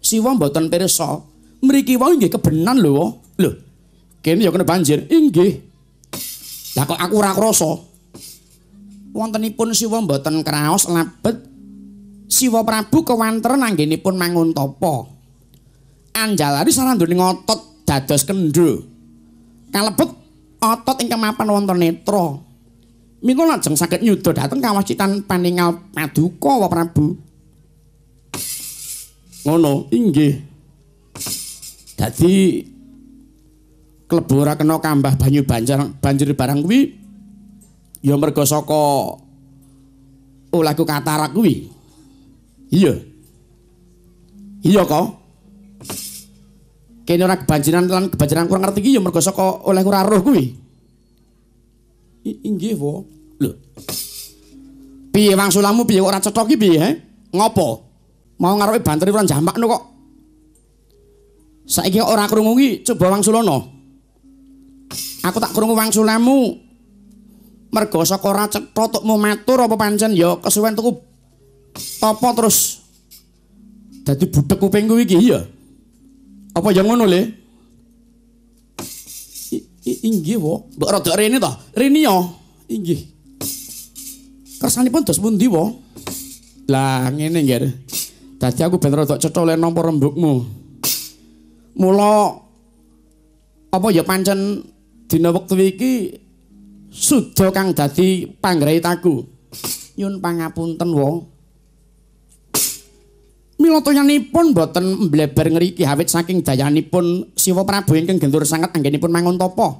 siwa mboten pirsa. Mriki wae nggih kebenan lho. Lho. Kene ya kena banjir. Inggih. Lah kok aku ora krasa. Wontenipun siwa mboten kraos labet Siwa Prabu kewanten anggenipun mangun tapa. Anjalari sarandoning otot dados kendho. Kalebet otot ingkang mapan wonten netra. Mila lajeng saged nyuda dhateng kawacitan paningal paduka wa Prabu. Ngono, inggih. Dadi klebu ora kena kambah banyu banjir banjir barang kuwi ya merga saka olehku katarak kuwi. Iya. Iya kok. Kene ora kebanjiran lan kebanjiran kurang ngerti iki ya merga saka olehku ora roh kuwi. Inggih, wo. Lho. Piye wangsulamu piye ora cetha iki piye? Ngopo? Mau ngarepe banteri ora jamakno kok. Saiki ora krungu iki coba wangsulana. Aku tak krungu wangsulamu merga saka ora cetha tukmu matur apa pancen ya kesuwen tuku apa terus dadi budhek kupingku iki ya. Apa ya ngono le? Inggih, wo. Mbok rada rene to. Rene ya. Inggih. Kersanipun dos pundi, wo? Lah ngene nggih. Dadi aku ben rada cetha oleh nampa rembugmu. Mula apa ya pancen dina wektu iki suda kang dadi panggraitaku. Nyun pangapunten, wo. Mila toyanipun boten mbleber ngriki awit saking dayanipun Siwa Prabu ingkang gentur sanget anggenipun mangun tapa.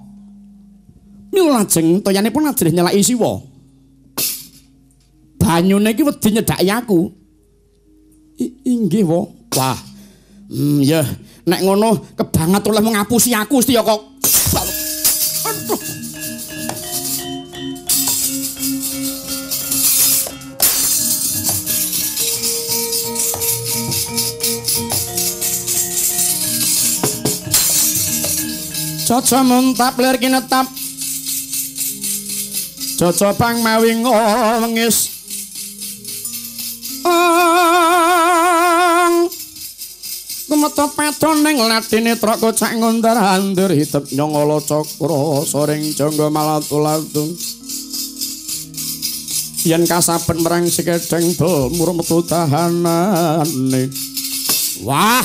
Mila lajeng toyanipun lajeng nyelaki Siwa. Banyune iki wedi nyedhaki aku. Inggih, wo. Wah. Hmm, ya, nek ngono kebanget oleh ngapusi aku Gusti ya kok. Aduh. Caca muntap lir kinetap Caca pang mawing wengis Ang Tumeta padon ning latine trok kocak ngundar andur hitep nyongolo cakra soring jangga malatulatung Yen kasaben merang sikedeng bel murmetu tahanane Wah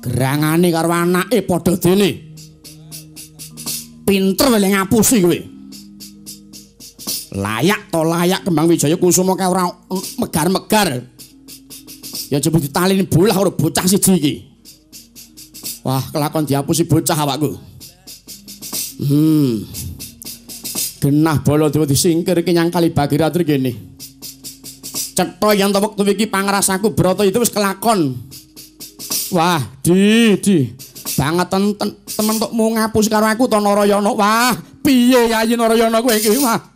gerangane karo anake padha dene. Pinter wele ngapusi kowe. Layak to layak Kembang Wijaya Kusuma kae ora megar-megar. Ya coba ditalini bolah karo bocah siji iki. Wah, kelakon diapusi bocah awakku. Hmm. Genah bala dewa disingkir kenyang kali Bagiratur kene. Cetha yen to wektu iki pangrasaku Brata itu wis kelakon. Wah, di, di. Bangetan ten- temen tukmu ngapus karo aku to Narayana. Wah, piye Yayi Narayana kowe iki? Wah.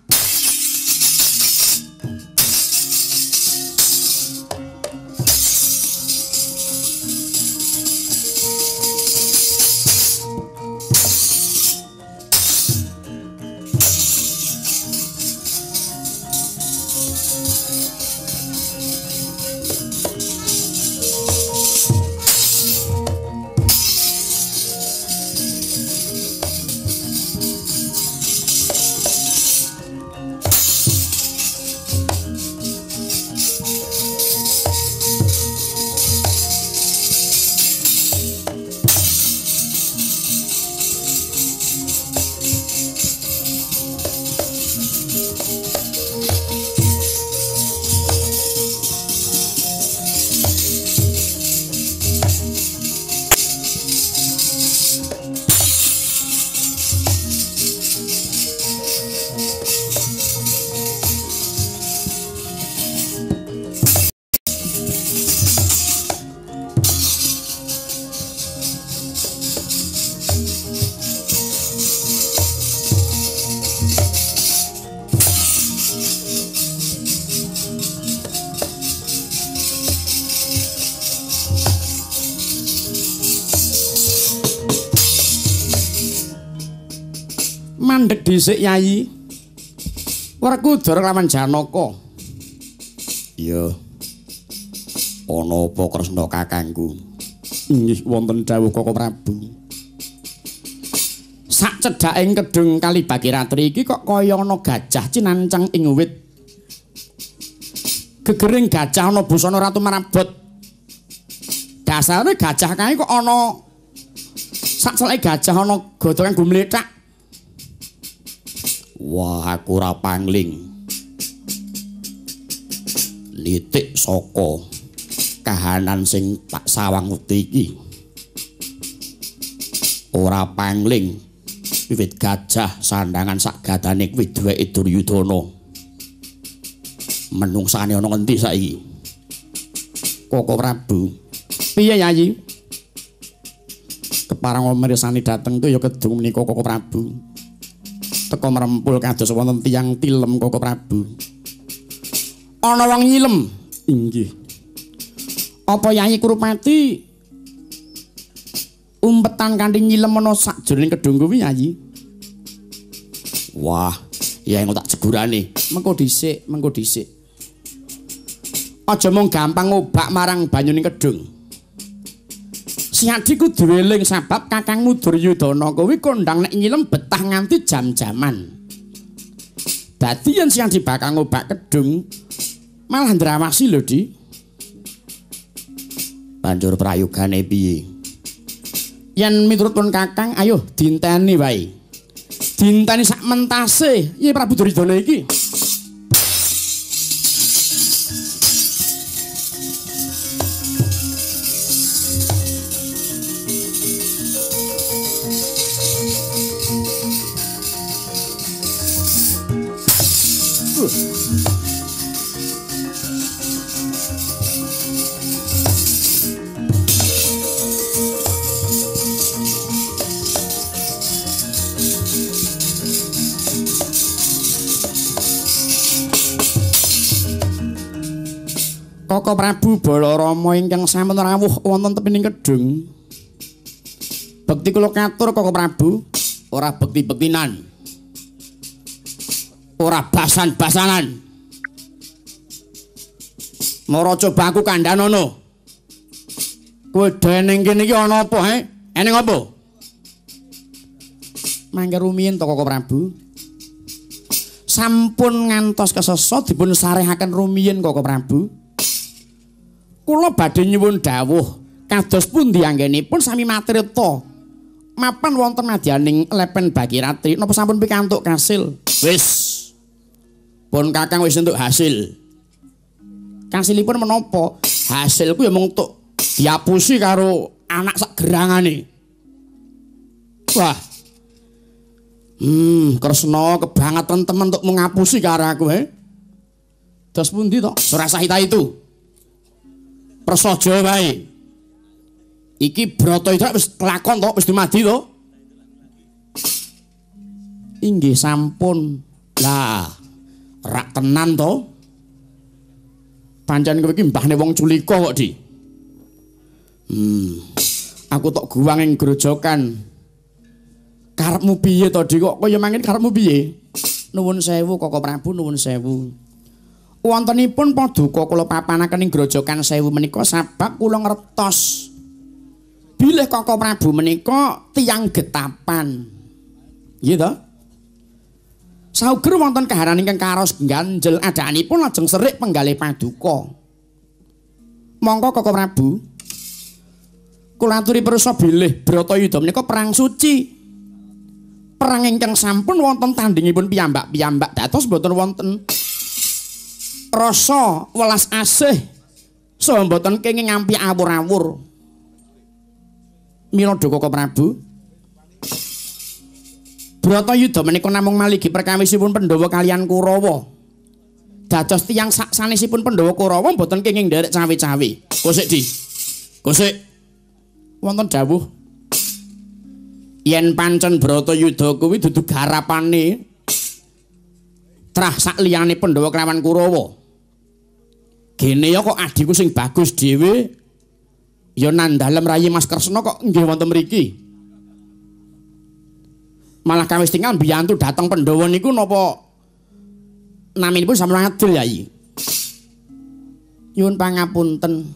Mandek dhisik Yayi. Werkudara lawan Janaka. Iya. Ana apa Kresna kakangku? Inggih wonten dawuh Koko Prabu. Sak cedhaking kedung kali Bagiratri iki kok kaya ana gajah cinancang ing wit. gegering gajah ana busana ratu marabot. Dasare gajah kae kok ana sak selek gajah ana godhongan gumlethak. Wah, aku ora pangling. Litik saka kahanan sing tak sawang wekti iki. Ora pangling wiwit gajah sandangan sak gadane kuwi duweke Duryudana. Menungsane ana ngendi saiki? Koko Prabu. Piye Yayi? Keparang mirsani dateng tuh ya kedung menika Koko Prabu. Teka merempul kados wonten tiyang tilem Koko Prabu. Ana wong nyilem. Inggih. Apa Yayi Kurupati umpetan kanthi nyilem ana sakjroning kedung kuwi Yayi? Wah, ya engko tak jegurane. Mengko dhisik, mengko dhisik. Aja mung gampang ngobak marang banyuning kedung. Siadi kudu eling sebab Kakangmu Duryudana kuwi kondang nek nyilem betah nganti jam-jaman. Dadi yen Siadi bakal ngobak kedung malah ndrawasi lho, Di. Banjur prayogane piye? Yen miturut pun Kakang, ayo dinteni wae. Dinteni sak mentase, ye Prabu Duryudana iki. Koko Prabu Balarama ingkang sampun rawuh wonten tepining kedung. Bekti kula katur Koko Prabu, ora bekti-bektinan. Ora basan-basanan. Mara coba aku kandhanono. Kowe deneng kene iki ana apa, he? Eneng apa? Mangke rumiyin to Koko Prabu. Sampun ngantos kesesa dipun sarehaken rumiyin Koko Prabu. Kula badhe nyuwun dawuh kados pundi anggenipun sami matrita. Mapan wonten madyaning lepen Bagiratri napa sampun pikantuk kasil? Wis. Pun kakang wis entuk hasil. Kasilipun menapa? Hasilku ya mung tuk diapusi karo anak sak gerangane. Wah. Hmm kresna kebangetan temen untuk mengapusi karo aku he. Dos pundi to surasahita itu prasaja wae. Iki Bratayuda wis kelakon to, wis dumadi to. Inggih sampun. Lah, rak tenan to. Pancen kowe iki mbahne wong culika kok, Di. Hmm. Aku tok guwang ing grojokan. Karepmu piye to, Di? Kok kaya mangin karepmu piye? Nuwun sewu, Koko Prabu, nuwun sewu. Wontenipun paduka kula papanaken ing grojokan sewu menika sabab kula ngertos bilih Koko Prabu menika tiyang getapan. Nggih to? Sauger wonten kahanan ingkang karos ganjel adaanipun lajeng serik penggalih paduka. Monggo Koko Prabu. Kula aturi pirsa bilih Bratayuda menika perang suci. Perang ingkang sampun wonten tandingipun piyambak-piyambak dados boten wonten rasa welas asih saha mboten kenging ngampi awur-awur. Mila Koko Prabu. Bratayuda menika namung maligi perkawisipun Pandhawa kalian Kurawa. Dados tiyang saksanesipun Pandhawa Kurawa mboten kenging nderek cawe-cawe. Kosik di. Kosik. Wonten dawuh yen pancen Bratayuda kuwi dudu garapane trah sak liyane Pandhawa kelawan Kurawa. Gene ya kok adikku sing bagus dhewe ya nandalem rayi Mas Kresna kok nggih wonten mriki. Malah kawis tinggal biyantu dateng Pandhawa niku napa naminipun sampun adil Yayi. Nyuwun pangapunten.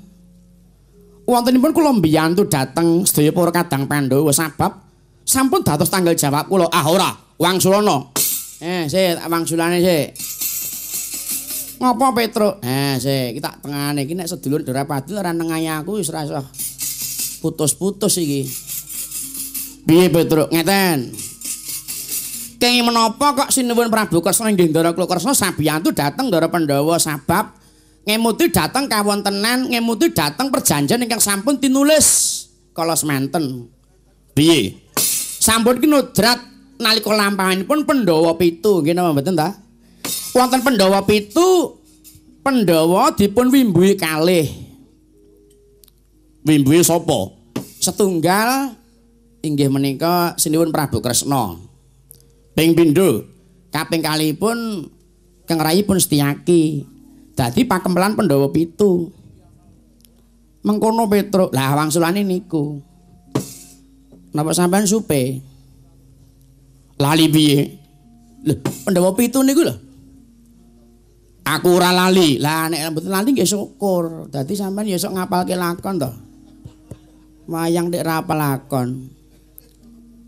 Wontenipun kula mbiyantu dateng sedaya para kadang Pandhawa sebab sampun dados tanggal jawab kula. Ah ora, Wangsulana. Eh, sik, wangsulane sik. Ngopo Petruk? Eh, sik, iki tak tengane iki nek sedulur Durapati ora nengahi aku wis ora putus-putus iki. Piye Petruk? Ngeten. Kenging menapa kok sinuwun Prabu Kresna inggih Ndara Kresna sabiyantu dateng Ndara Pandhawa sabab ngemuti dateng kawontenan, ngemuti dateng perjanjian ingkang sampun tinulis kala semanten. Piye? Sampun kinudrat nalika lampahipun Pandhawa pitu, nggih napa mboten ta? Wonten Pandhawa pitu Pandhawa dipun wimbuhi kalih. Wimbuhi sapa? Setunggal inggih menika sinuwun Prabu Kresna. Ping pindho kaping kalihipun Kang Rayipun Setyaki. Dadi pakempelan Pandhawa pitu. Mengkono Petruk. Lah wangsulane niku. Napa sampean supe? Lali piye? Lho, Pandhawa pitu niku lho. Aku ora lali. Lah nek mboten lali nggih syukur. Dadi sampean ya sok ngapalke lakon to. Wayang nek apal lakon.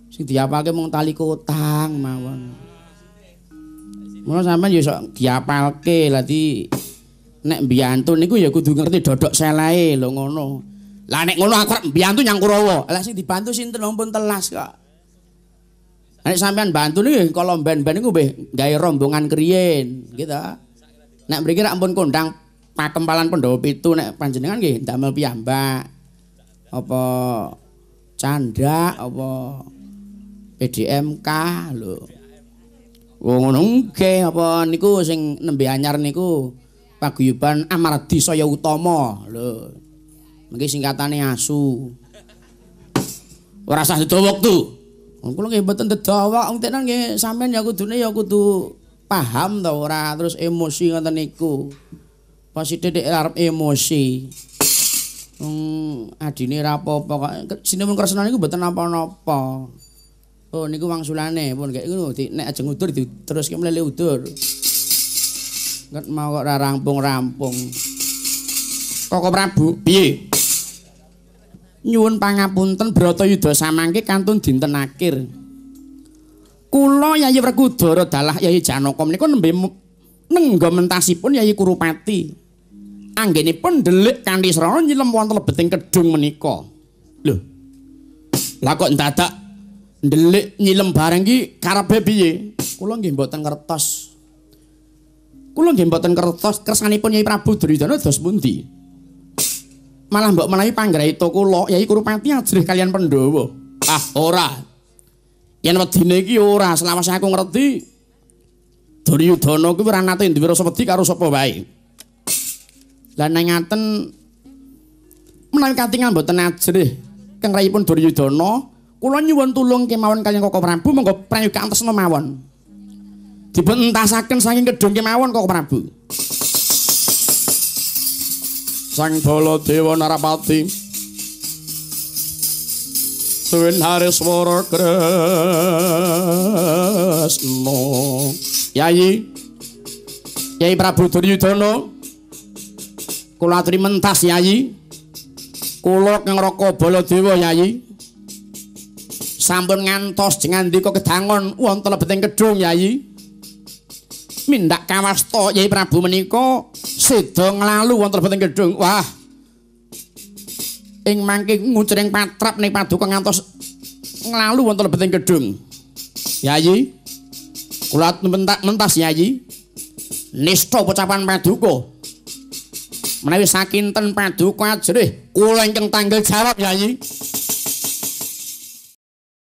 Sing diapalke mung tali kotang mawon. Mula sampean ya sok diapalke. Lah di nek mbiyantu niku ya kudu ngerti dodok selae lho ngono. Lah nek ngono aku mbiyantu nyang Kurawa. Lah sing dibantu sinten ampun telas kok. Nek sampean bantu niku kalau ben-ben niku mbeh gawe rombongan kriyen, gitu. Nek mriki rak ampun kondang pakempalan Pandhawa pitu nek panjenengan nggih ndamel piyambak. Apa canda apa PDMK lho. Wong ngono nggih apa niku sing nembe anyar niku paguyuban Amardi Saya Utama lho. Mengki singkatane ASU. Ora usah dedawa wektu. Wong kula nggih mboten dedawa, wong tenan nggih sampean ya kudune ya kudu paham to ora terus emosi ngoten niku. Pas sithik arep emosi. Wong adine ra apa-apa kok sinuwun Kresna niku mboten napa-napa. Oh niku wangsulane pun kayak ngono di nek ajeng udur diteruske mlele udur. Nek mau kok ora rampung-rampung. Koko Prabu, piye? Nyuwun pangapunten Bratayuda samangke kantun dinten akhir. Kula Yayi Werkudara dalah Yayi Janaka menika nembe nengga mentasipun Yayi Kurupati. Anggenipun ndelik kanthi srana nyilem wonten lebeting kedung menika. Lho. Lah kok dadak ndelik nyilem bareng ki karepe piye? Kula nggih mboten ngertos. Kula nggih mboten ngertos kersanipun Yayi Prabu Duryudana dos pundi. Malah mbok menawi panggraita kula Yayi Kurupati ajrih kalian Pandhawa. Ah, ora. Yen wedine iki ora selawas aku ngerti. Duryudana kuwi ora nate duwe rasa wedi karo sapa wae. Lah nang ngaten menawi katingal mboten ajrih Kang Rayipun Duryudana, kula nyuwun tulung kemawon kaliyan Koko Prabu monggo prayoga antesna mawon. Dipun entasaken saking kedung kemawon Koko Prabu. Sang Baladewa Narapati Suwin Hariswara Kresna Yayi Yayi Prabu Duryudana Kula aturi mentas Yayi Kula Kang Raka Baladewa Yayi Sampun ngantos jengandika kedangon wonten lebeting kedung Yayi Mindak kawasta Yayi Prabu menika seda nglalu wonten lebeting gedung. Wah. Ing mangke ngucring patrap ning paduka ngantos nglalu wonten lebeting gedung. Yayi. Kula mentak mentas Yayi. Nista pocapan paduka. Menawi sakinten paduka ajrih kula ingkang tanggel jawab Yayi.